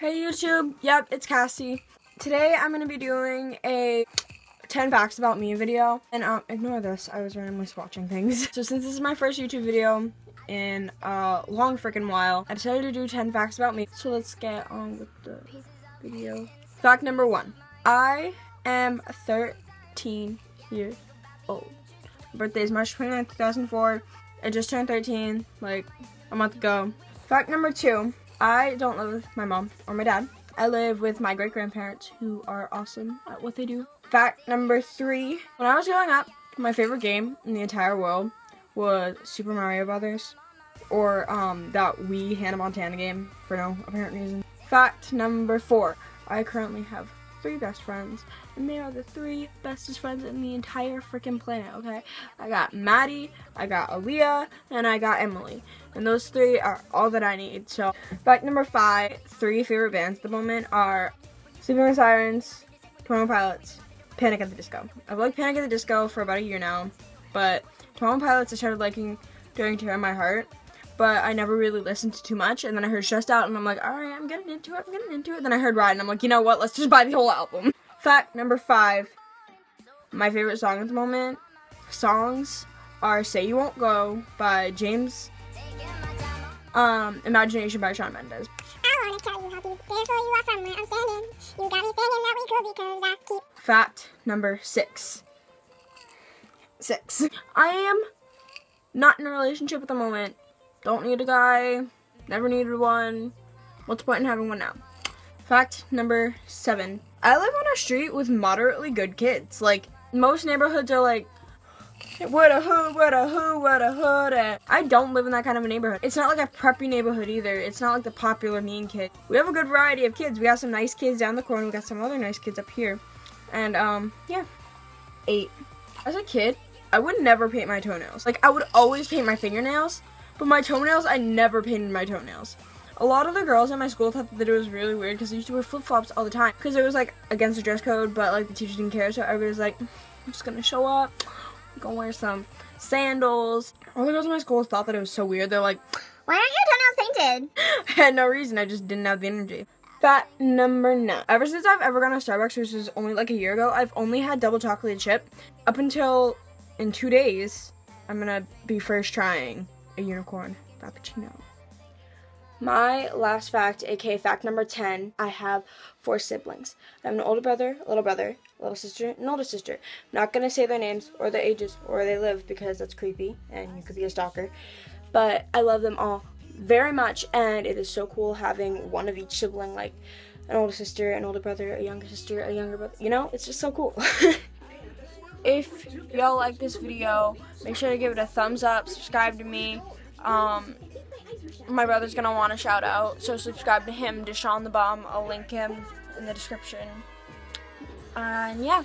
Hey YouTube, yep, it's Kassie. Today I'm to be doing a 10 facts about me video. And um, ignore this, I was randomly swatching things. So since this is my first YouTube video in a long freaking while, I decided to do 10 facts about me. So let's get on with the video. Fact number one, I am 13 years old. Birthday is March 29, 2004. I just turned 13, like a month ago. Fact number two, I don't live with my mom or my dad. I live with my great grandparents who are awesome at what they do. Fact number three when I was growing up, my favorite game in the entire world was Super Mario Brothers or um, that Wii Hannah Montana game for no apparent reason. Fact number four I currently have three best friends, and they are the three bestest friends in the entire freaking planet, okay? I got Maddie, I got Aaliyah, and I got Emily. And those three are all that I need. So, fact number five, three favorite bands at the moment are Sleeping with Sirens, Twenty Pilots, Panic at the Disco. I've liked Panic at the Disco for about a year now, but Twenty Pilots I started liking during Tear in My Heart but I never really listened to too much. And then I heard Stressed Out, and I'm like, all right, I'm getting into it, I'm getting into it. Then I heard Ride, and I'm like, you know what, let's just buy the whole album. Fact number five, my favorite song at the moment, songs are Say You Won't Go by James, um, Imagination by Shawn Mendes. Fact number six. Six. I am not in a relationship at the moment. Don't need a guy. Never needed one. What's the point in having one now? Fact number seven. I live on a street with moderately good kids. Like, most neighborhoods are like, what a hood, what a hood, what a hood. And I don't live in that kind of a neighborhood. It's not like a preppy neighborhood either. It's not like the popular mean kid. We have a good variety of kids. We got some nice kids down the corner. We got some other nice kids up here. And, um, yeah. Eight. As a kid, I would never paint my toenails. Like, I would always paint my fingernails. But my toenails, I never painted my toenails. A lot of the girls in my school thought that it was really weird because they used to wear flip-flops all the time. Because it was like against the dress code, but like the teachers didn't care. So everybody was like, I'm just gonna show up. I'm gonna wear some sandals. All the girls in my school thought that it was so weird. They're like, why aren't your toenails painted? I had no reason. I just didn't have the energy. Fact number nine. Ever since I've ever gone to Starbucks, which was only like a year ago, I've only had double chocolate chip. Up until in two days, I'm gonna be first trying a unicorn frappuccino. My last fact, aka fact number 10, I have four siblings. I have an older brother, a little brother, a little sister, and an older sister. I'm not to say their names or their ages or where they live because that's creepy and you could be a stalker. But I love them all very much and it is so cool having one of each sibling, like an older sister, an older brother, a younger sister, a younger brother. You know, it's just so cool. if y'all like this video, make sure to give it a thumbs up, subscribe to me. Um, my brother's gonna want a shout out, so subscribe to him, Deshaun the Bomb. I'll link him in the description. And yeah.